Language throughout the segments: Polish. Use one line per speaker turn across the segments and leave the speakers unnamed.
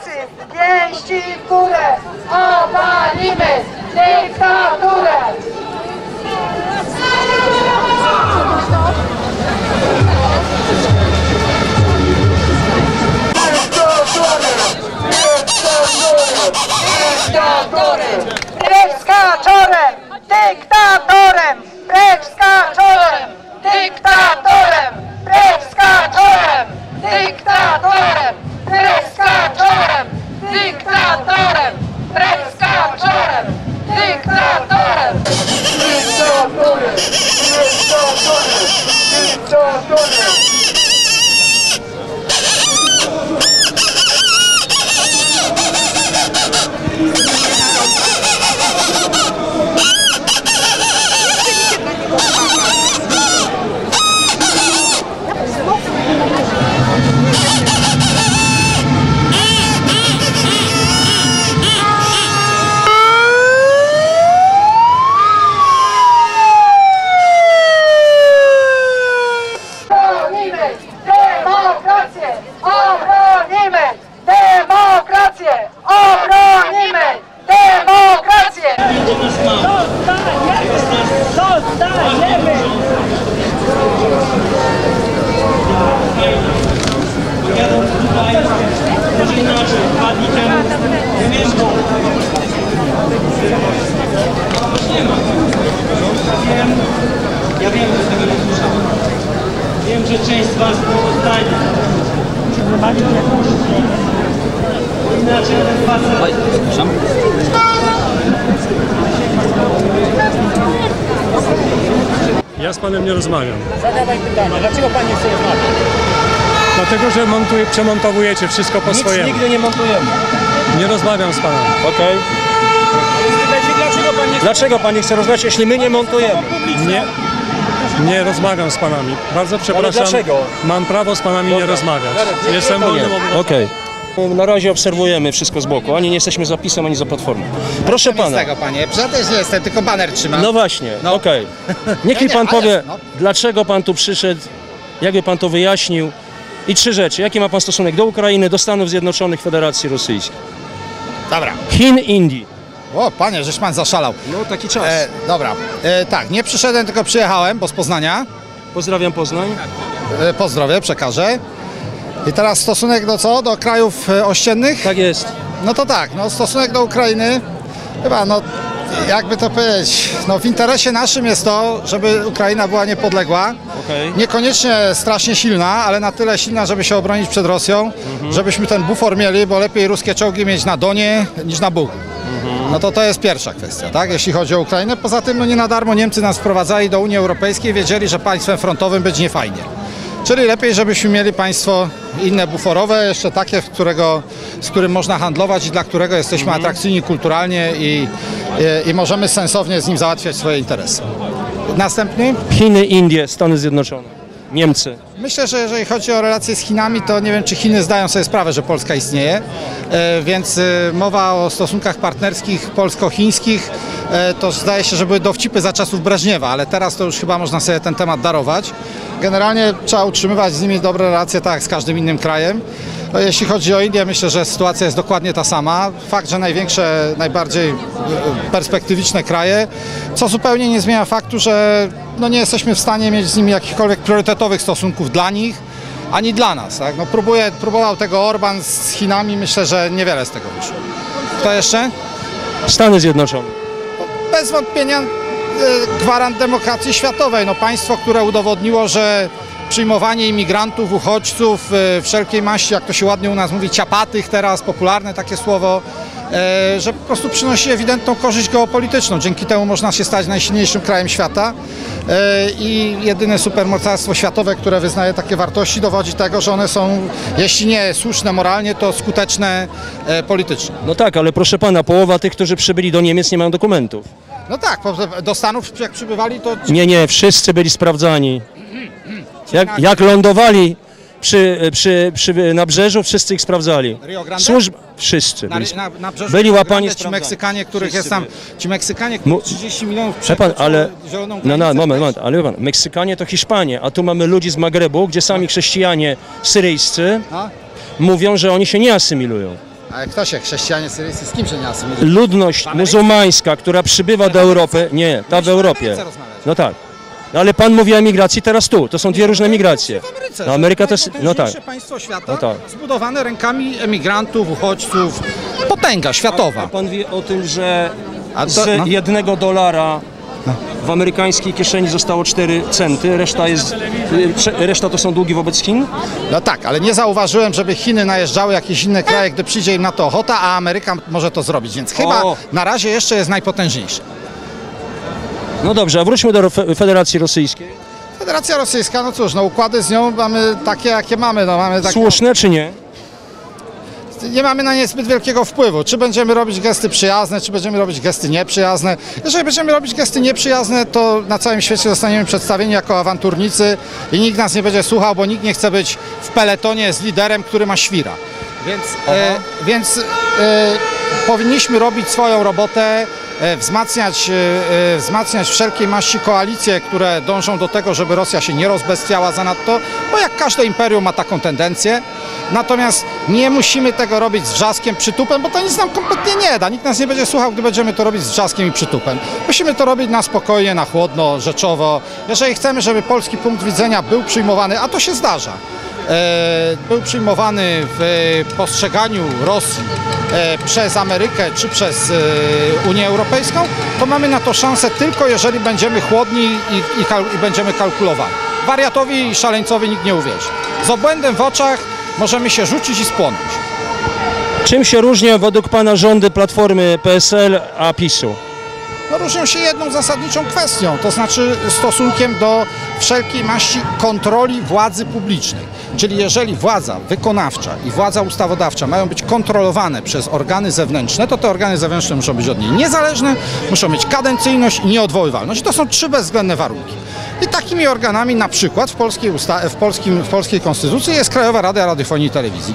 faszyzm, pięści w górę, obalimy dyktaturę! Dyktatorem! Precz z! Dyktatorem! Dyktatorem! Dyktatorem! Precz z kaczorem! Dyktatorem! Precz z kaczorem! Dyktatorem! Dyktatorem! Dyktatorem! Dyktatorem! Obronimy demokrację! Obronimy demokrację! Obronimy demokrację!
Jadą tutaj, może inaczej, dwa dni temu, Niemiecką. Nie ma. Wiem, ja wiem, że tego nie słyszałem. Wiem, że część z Was pozostanie. Inaczej ten facet...
Ja z panem nie rozmawiam.
Zadawaj pytanie, dlaczego pan nie chce rozmawiać?
Dlatego, że montuje, przemontowujecie wszystko po
Nic
swojemu.
nigdy nie montujemy.
Nie rozmawiam z panem.
Okej. Dlaczego pan, nie... dlaczego pan nie chce rozmawiać, jeśli my nie montujemy?
Nie, nie rozmawiam z panami. Bardzo przepraszam.
dlaczego?
Mam prawo z panami nie rozmawiać. Jestem wolnym obywatelem.
Okej. Na razie obserwujemy wszystko z boku, ani nie jesteśmy za PiSem, ani za Platformą. Proszę
Z
pana.
tego, panie. Żaden nie jestem, tylko baner trzymam.
No właśnie,
No.
okej. Niech
Nie,
mi
nie,
pan
ale-
powie,
no.
dlaczego pan tu przyszedł, jakby pan to wyjaśnił. I trzy rzeczy. Jaki ma pan stosunek do Ukrainy, do Stanów Zjednoczonych, Federacji Rosyjskiej?
Dobra.
Chin, Indii.
O, panie, żeś pan zaszalał.
No taki czas.
E, dobra. E, tak, nie przyszedłem, tylko przyjechałem, bo z Poznania.
Pozdrawiam Poznań.
E, pozdrowie, przekażę. I teraz stosunek do co? Do krajów e, ościennych?
Tak jest.
No to tak, no stosunek do Ukrainy, chyba no, jakby to powiedzieć, no w interesie naszym jest to, żeby Ukraina była niepodległa.
Okej.
Niekoniecznie strasznie silna, ale na tyle silna, żeby się obronić przed Rosją,
Mhm.
żebyśmy ten bufor mieli, bo lepiej ruskie czołgi mieć na Donie niż na Bugu.
Mhm.
No to to jest pierwsza kwestia, tak, jeśli chodzi o Ukrainę. Poza tym, no nie na darmo Niemcy nas wprowadzali do Unii Europejskiej, wiedzieli, że państwem frontowym będzie niefajnie. Czyli lepiej, żebyśmy mieli państwo inne buforowe, jeszcze takie, w którego, z którym można handlować i dla którego jesteśmy
Mhm.
atrakcyjni kulturalnie i, i, i możemy sensownie z nim załatwiać swoje interesy. Następny?
Chiny, Indie, Stany Zjednoczone, Niemcy.
Myślę, że jeżeli chodzi o relacje z Chinami, to nie wiem, czy Chiny zdają sobie sprawę, że Polska istnieje, e, więc e, mowa o stosunkach partnerskich polsko-chińskich, e, to zdaje się, że były dowcipy za czasów Breżniewa, ale teraz to już chyba można sobie ten temat darować. Generalnie trzeba utrzymywać z nimi dobre relacje, tak jak z każdym innym krajem. No, Jeśli chodzi o Indię, myślę, że sytuacja jest dokładnie ta sama. Fakt, że największe, najbardziej e, perspektywiczne kraje, co zupełnie nie zmienia faktu, że no nie jesteśmy w stanie mieć z nimi jakichkolwiek priorytetowych stosunków dla nich, ani dla nas. Tak? No próbuje, próbował tego Orban z Chinami, myślę, że niewiele z tego wyszło. Kto jeszcze?
Stany Zjednoczone.
Bez wątpienia e, gwarant demokracji światowej. No państwo, które udowodniło, że przyjmowanie imigrantów, uchodźców e, wszelkiej maści, jak to się ładnie u nas mówi, ciapatych teraz, popularne takie słowo, e, że po prostu przynosi ewidentną korzyść geopolityczną. Dzięki temu można się stać najsilniejszym krajem świata e, i jedyne supermocarstwo światowe, które wyznaje takie wartości, dowodzi tego, że one są, jeśli nie słuszne moralnie, to skuteczne politycznie.
No tak, ale proszę pana, połowa tych, którzy przybyli do Niemiec nie mają dokumentów.
No tak, do Stanów jak przybywali, to
Nie, nie, wszyscy byli sprawdzani. Jak, jak lądowali przy, przy, przy nabrzeżu, wszyscy ich sprawdzali.
Rio Grande?
Służb... Wszyscy
Na,
byli.
na, na brzeżu
byli łapani,
Grande ci. Meksykanie, których jest tam, ci Meksykanie,
Mu-
którzy 30 milionów
pan, ale.
zieloną
No,
granicę,
no, moment,
tak?
moment, ale pan, Meksykanie to Hiszpanie, a tu mamy ludzi z Magrebu, gdzie sami chrześcijanie syryjscy
No.
mówią, że oni się nie asymilują.
Ale kto się, chrześcijanie syryjscy, z kim się nie asymiluje?
Ludność muzułmańska, która przybywa do Europy, nie, ta w Europie. No tak. No ale pan mówi o emigracji teraz tu, to są dwie różne migracje.
W Ameryce.
No Ameryka to jest, no tak.
Państwo świata,
No tak.
zbudowane rękami emigrantów, uchodźców. Potęga światowa.
A pan wie o tym, że
A to-
z
no.
jednego dolara w amerykańskiej kieszeni zostało 4 centy, reszta jest, reszta to są długi wobec Chin?
No tak, ale nie zauważyłem, żeby Chiny najeżdżały jakieś inne kraje, gdy przyjdzie im na to ochota, a Ameryka może to zrobić, więc chyba na razie jeszcze jest najpotężniejszy.
No dobrze, a wróćmy do Fe- Federacji Rosyjskiej.
Federacja Rosyjska, no cóż, no układy z nią mamy takie, jakie mamy. No, mamy tak,
Słuszne czy nie?
nie mamy na nie zbyt wielkiego wpływu. Czy będziemy robić gesty przyjazne, czy będziemy robić gesty nieprzyjazne. Jeżeli będziemy robić gesty nieprzyjazne, to na całym świecie zostaniemy przedstawieni jako awanturnicy i nikt nas nie będzie słuchał, bo nikt nie chce być w peletonie z liderem, który ma świra. Więc, e, więc e, powinniśmy robić swoją robotę, wzmacniać, e, e, wzmacniać wszelkiej maści koalicje, które dążą do tego, żeby Rosja się nie rozbestwiała zanadto, bo jak każde imperium ma taką tendencję. Natomiast nie musimy tego robić z wrzaskiem, przytupem, bo to nic nam kompletnie nie da. Nikt nas nie będzie słuchał, gdy będziemy to robić z wrzaskiem i przytupem. Musimy to robić na spokojnie, na chłodno, rzeczowo. Jeżeli chcemy, żeby polski punkt widzenia był przyjmowany, a to się zdarza, e, był przyjmowany w e, postrzeganiu Rosji e, przez Amerykę czy przez e, Unię Europejską, to mamy na to szansę tylko jeżeli będziemy chłodni i, i, i będziemy kalkulowani. Wariatowi i szaleńcowi nikt nie uwierzy. Z obłędem w oczach możemy się rzucić i spłonąć.
Czym się różnią według pana rządy Platformy PSL a PiSu?
No, różnią się jedną zasadniczą kwestią, to znaczy stosunkiem do wszelkiej maści kontroli władzy publicznej. Czyli jeżeli władza wykonawcza i władza ustawodawcza mają być kontrolowane przez organy zewnętrzne, to te organy zewnętrzne muszą być od niej niezależne, muszą mieć kadencyjność i nieodwoływalność. To są trzy bezwzględne warunki. I takimi organami na przykład w polskiej, w polskim, w polskiej konstytucji jest Krajowa Rada Radiofonii i Telewizji.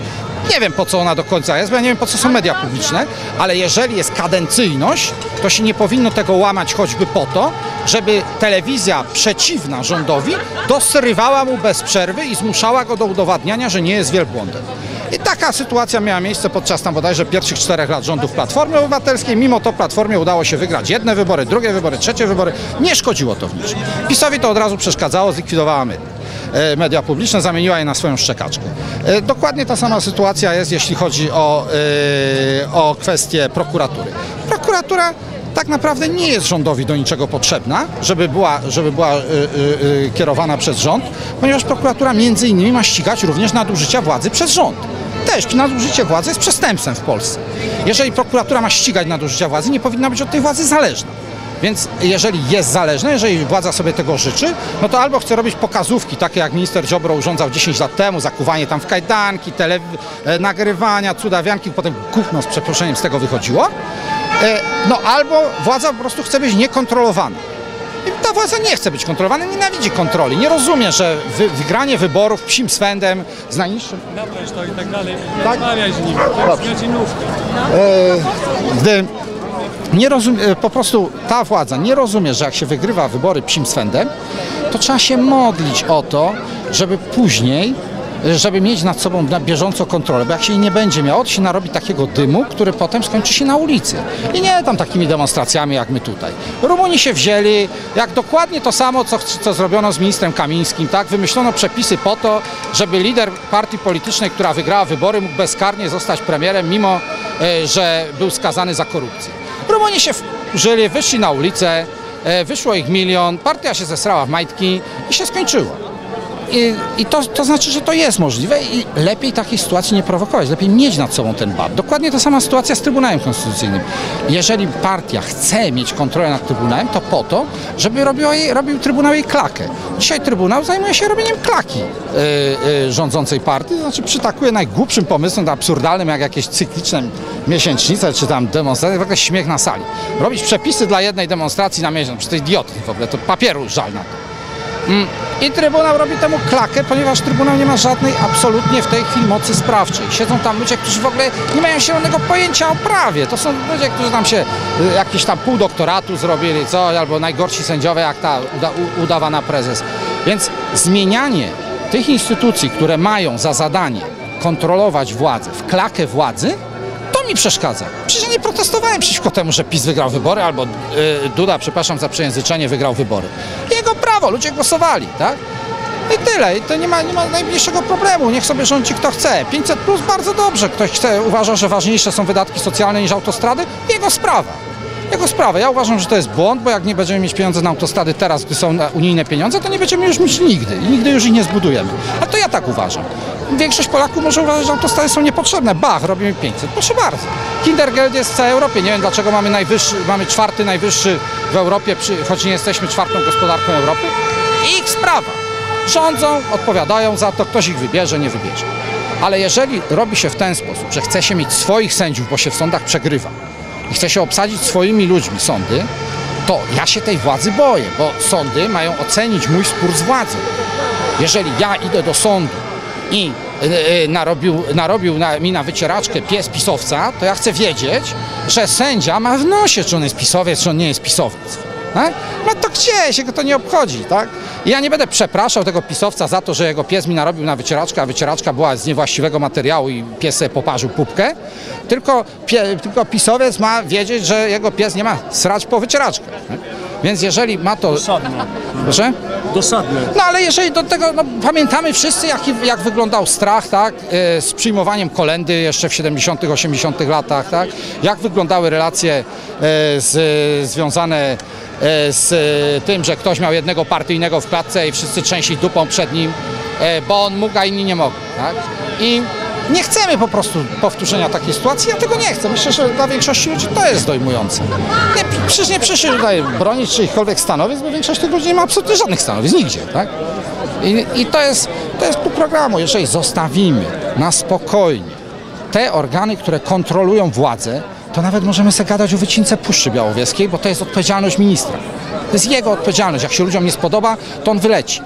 Nie wiem po co ona do końca jest, bo ja nie wiem po co są media publiczne, ale jeżeli jest kadencyjność, to się nie powinno tego łamać choćby po to, żeby telewizja przeciwna rządowi dosrywała mu bez przerwy i zmuszała go do udowadniania, że nie jest wielbłądem. I taka sytuacja miała miejsce podczas tam bodajże pierwszych czterech lat rządów Platformy Obywatelskiej. Mimo to Platformie udało się wygrać jedne wybory, drugie wybory, trzecie wybory. Nie szkodziło to w niczym. PiSowi to od razu przeszkadzało, zlikwidowała media e, publiczne, zamieniła je na swoją szczekaczkę. E, Dokładnie ta sama sytuacja jest, jeśli chodzi o, e, o kwestię prokuratury. Prokuratura tak naprawdę nie jest rządowi do niczego potrzebna, żeby była, żeby była e, e, e, kierowana przez rząd, ponieważ prokuratura między innymi ma ścigać również nadużycia władzy przez rząd. Też nadużycie władzy jest przestępstwem w Polsce. Jeżeli prokuratura ma ścigać nadużycia władzy, nie powinna być od tej władzy zależna. Więc jeżeli jest zależne, jeżeli władza sobie tego życzy, no to albo chce robić pokazówki, takie jak minister Ziobro urządzał 10 lat temu, zakuwanie tam w kajdanki, tele, e, nagrywania, cudawianki, potem gówno z przeproszeniem z tego wychodziło, e, no albo władza po prostu chce być niekontrolowana. Ta władza nie chce być kontrolowana, nienawidzi kontroli, nie rozumie, że wy, wygranie wyborów psim swędem z najniższym
Napręż to i tak dalej.
Tak?
Rozmawiaj z. To jest godzinówka.
gdy nie rozumie, e, po prostu ta władza nie rozumie, że jak się wygrywa wybory psim swędem, to trzeba się modlić o to, żeby później e, żeby mieć nad sobą na bieżąco kontrolę, bo jak się jej nie będzie miało, to się narobi takiego dymu, który potem skończy się na ulicy. I nie tam takimi demonstracjami jak my tutaj. Rumuni się wzięli, jak dokładnie to samo, co, co zrobiono z ministrem Kamińskim, tak? Wymyślono przepisy po to, żeby lider partii politycznej, która wygrała wybory, mógł bezkarnie zostać premierem, mimo e, że był skazany za korupcję. Rumuni się wzięli, wyszli na ulicę, e, wyszło ich milion, partia się zesrała w majtki i się skończyło. I, i to, to znaczy, że to jest możliwe i lepiej takiej sytuacji nie prowokować, lepiej mieć nad sobą ten bat. Dokładnie ta sama sytuacja z Trybunałem Konstytucyjnym. Jeżeli partia chce mieć kontrolę nad Trybunałem, to po to, żeby robiła jej, robił Trybunał jej klakę. Dzisiaj Trybunał zajmuje się robieniem klaki yy, yy, rządzącej partii, to znaczy przytakuje najgłupszym pomysłom, absurdalnym, jak jakieś cykliczne miesięcznice, czy tam demonstracje, w ogóle śmiech na sali. Robić przepisy dla jednej demonstracji na miesiąc, czy to idioty w ogóle, to papieru żal na to. I Trybunał robi temu klakę, ponieważ Trybunał nie ma żadnej absolutnie w tej chwili mocy sprawczej. Siedzą tam ludzie, którzy w ogóle nie mają zielonego pojęcia o prawie. To są ludzie, którzy tam się y, jakieś tam pół doktoratu zrobili, co, albo najgorsi sędziowie, jak ta uda, udawana prezes. Więc zmienianie tych instytucji, które mają za zadanie kontrolować władzę, w klakę władzy, mi przeszkadza? Przecież nie protestowałem przeciwko temu, że PiS wygrał wybory, albo y, Duda, przepraszam za przejęzyczenie, wygrał wybory. Jego prawo, ludzie głosowali, tak? I tyle, i to nie ma, nie ma najmniejszego problemu, niech sobie rządzi kto chce. 500 plus bardzo dobrze, ktoś chce, uważa, że ważniejsze są wydatki socjalne niż autostrady, jego sprawa. Jego sprawa. Ja uważam, że to jest błąd, bo jak nie będziemy mieć pieniędzy na autostrady teraz, gdy są unijne pieniądze, to nie będziemy już mieć nigdy i nigdy już ich nie zbudujemy. A to ja tak uważam. Większość Polaków może uważać, że autostrady są niepotrzebne. Bach, robimy 500. Proszę bardzo. Kindergeld jest w całej Europie. Nie wiem, dlaczego mamy najwyższy, mamy czwarty najwyższy w Europie, choć nie jesteśmy czwartą gospodarką Europy. Ich sprawa. Rządzą, odpowiadają za to, ktoś ich wybierze, nie wybierze. Ale jeżeli robi się w ten sposób, że chce się mieć swoich sędziów, bo się w sądach przegrywa i chce się obsadzić swoimi ludźmi sądy, to ja się tej władzy boję, bo sądy mają ocenić mój spór z władzą. Jeżeli ja idę do sądu i y, y, narobił, narobił na, mi na wycieraczkę pies pisowca, to ja chcę wiedzieć, że sędzia ma w nosie, czy on jest pisowiec, czy on nie jest pisowiec. Tak? No to gdzieś, jego to nie obchodzi, tak? Ja nie będę przepraszał tego pisowca za to, że jego pies mi narobił na wycieraczkę, a wycieraczka była z niewłaściwego materiału i pies sobie poparzył pupkę, tylko, pie, tylko pisowiec ma wiedzieć, że jego pies nie ma srać po wycieraczkę. Więc jeżeli ma to...
Dosadne.
Proszę?
Dosadne.
No ale jeżeli do tego, no, pamiętamy wszyscy jak, jak wyglądał strach, tak, e, z przyjmowaniem kolendy jeszcze w 70 80 latach, tak, jak wyglądały relacje e, z, związane e, z tym, że ktoś miał jednego partyjnego w klatce i wszyscy trzęśli dupą przed nim, bo on mógł, a inni nie mogli, tak, i nie chcemy po prostu powtórzenia takiej sytuacji, ja tego nie chcę. Myślę, że dla większości ludzi to jest dojmujące. Nie, przecież nie przyszli tutaj bronić czyichkolwiek stanowisk, bo większość tych ludzi nie ma absolutnie żadnych stanowisk, nigdzie, tak? I, i to jest, to jest pół programu. Jeżeli zostawimy na spokojnie te organy, które kontrolują władzę, to nawet możemy sobie gadać o wycince Puszczy Białowieskiej, bo to jest odpowiedzialność ministra. To jest jego odpowiedzialność. Jak się ludziom nie spodoba, to on wyleci.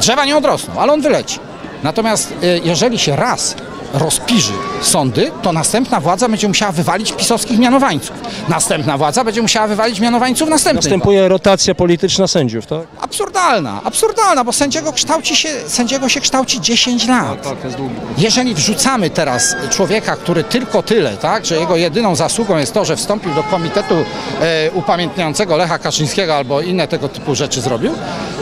Drzewa nie odrosną, ale on wyleci. Natomiast y, jeżeli się raz rozpiży sądy, to następna władza będzie musiała wywalić pisowskich mianowańców. Następna władza będzie musiała wywalić mianowańców następnej.
Następuje rotacja polityczna sędziów, tak?
Absurdalna, absurdalna, bo sędziego, kształci się, sędziego się kształci 10 lat.
Tak, jest długi.
Jeżeli wrzucamy teraz człowieka, który tylko tyle, tak, że jego jedyną zasługą jest to, że wstąpił do komitetu e, upamiętniającego Lecha Kaczyńskiego albo inne tego typu rzeczy zrobił,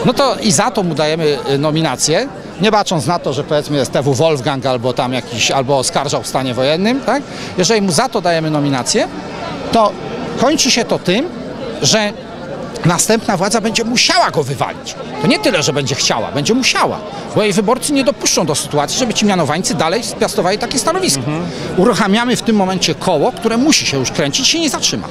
no to i za to mu dajemy e, nominację, nie bacząc na to, że powiedzmy jest TW Wolfgang albo tam jakiś, albo oskarżał w stanie wojennym, tak? Jeżeli mu za to dajemy nominację, to kończy się to tym, że następna władza będzie musiała go wywalić. To nie tyle, że będzie chciała, będzie musiała, bo jej wyborcy nie dopuszczą do sytuacji, żeby ci mianowańcy dalej spiastowali takie stanowisko. Uruchamiamy w tym momencie koło, które musi się już kręcić, się nie zatrzyma.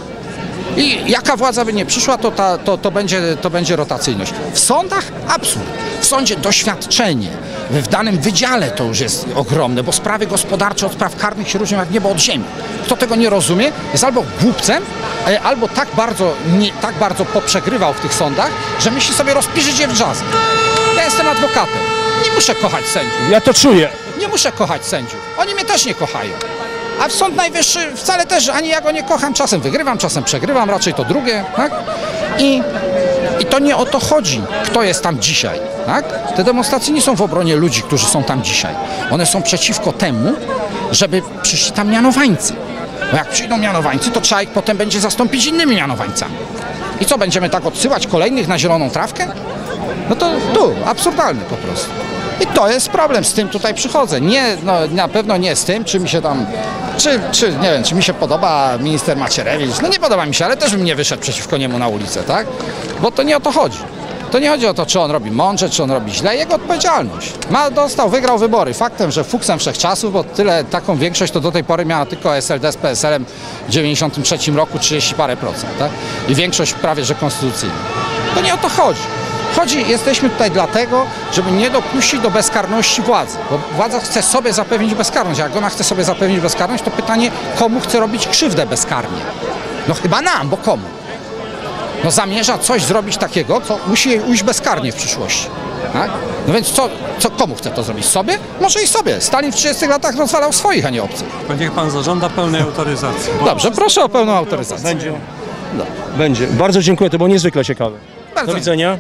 I jaka władza by nie przyszła, to, ta, to, to, będzie, to będzie rotacyjność. W sądach absurd. W sądzie doświadczenie. W danym wydziale to już jest ogromne, bo sprawy gospodarcze od spraw karnych się różnią jak niebo od ziemi. Kto tego nie rozumie, jest albo głupcem, e, albo tak bardzo, nie, tak bardzo poprzegrywał w tych sądach, że myśli sobie rozpiżyć je w jazz. Ja jestem adwokatem. Nie muszę kochać sędziów.
Ja to czuję.
Nie muszę kochać sędziów. Oni mnie też nie kochają. A w Sąd Najwyższy wcale też ani ja go nie kocham. Czasem wygrywam, czasem przegrywam, raczej to drugie. Tak? I, I to nie o to chodzi, kto jest tam dzisiaj. Tak? Te demonstracje nie są w obronie ludzi, którzy są tam dzisiaj. One są przeciwko temu, żeby przyszli tam mianowańcy. Bo jak przyjdą mianowańcy, to trzeba ich potem będzie zastąpić innymi mianowańcami. I co, będziemy tak odsyłać kolejnych na zieloną trawkę? No to tu, absurdalne po prostu. I to jest problem, z tym tutaj przychodzę. Nie, no, na pewno nie z tym, czy mi się tam, czy, czy nie wiem, czy mi się podoba minister Macierewicz. No nie podoba mi się, ale też bym nie wyszedł przeciwko niemu na ulicę, tak? Bo to nie o to chodzi. To nie chodzi o to, czy on robi mądrze, czy on robi źle, jego odpowiedzialność. Ma, dostał, wygrał wybory. Faktem, że fuksem wszechczasów, bo tyle, taką większość to do tej pory miała tylko SLD z PSL-em w 93 roku 30 parę procent, tak? I większość prawie, że konstytucyjna. To nie o to chodzi. Chodzi, jesteśmy tutaj dlatego, żeby nie dopuścić do bezkarności władzy. Bo władza chce sobie zapewnić bezkarność. Jak ona chce sobie zapewnić bezkarność, to pytanie, komu chce robić krzywdę bezkarnie? No chyba nam, bo komu? No zamierza coś zrobić takiego, co musi jej ujść bezkarnie w przyszłości. Tak? No więc co, co, komu chce to zrobić? Sobie? Może i sobie. Stalin w 30 latach rozwalał swoich, a nie obcych.
Niech pan zażąda pełnej autoryzacji.
Dobrze, proszę o pełną autoryzację.
Będzie. Będzie. Bardzo dziękuję, to było niezwykle ciekawe.
Bardzo
Do widzenia.